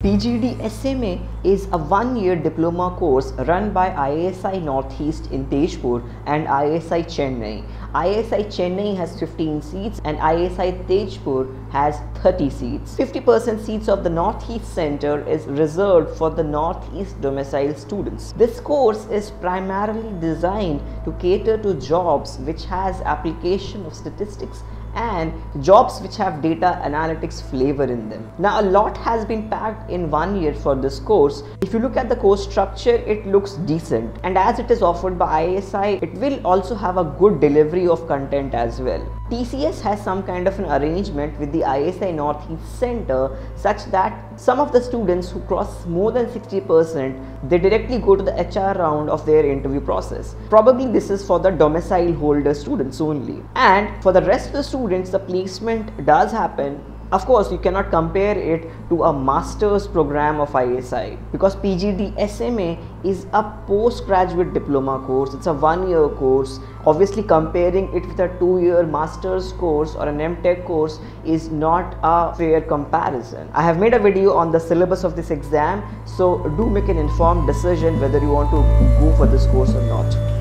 PGD SMA is a one-year diploma course run by ISI Northeast in Tezpur and ISI Chennai. ISI Chennai has 15 seats and ISI Tezpur has 30 seats. 50% seats of the Northeast Center is reserved for the Northeast domicile students. This course is primarily designed to cater to jobs which has application of statistics and jobs which have data analytics flavor in them. Now a lot has been packed in one year for this course. If you look at the course structure, it looks decent and as it is offered by ISI, it will also have a good delivery of content as well. TCS has some kind of an arrangement with the ISI Northeast Center such that some of the students who cross more than 60% they directly go to the HR round of their interview process. Probably this is for the domicile holder students only. And for the rest of the students the placement does happen of course, you cannot compare it to a master's program of ISI because PGD SMA is a postgraduate diploma course. It's a one-year course. Obviously, comparing it with a two-year master's course or an MTech course is not a fair comparison. I have made a video on the syllabus of this exam, so do make an informed decision whether you want to go for this course or not.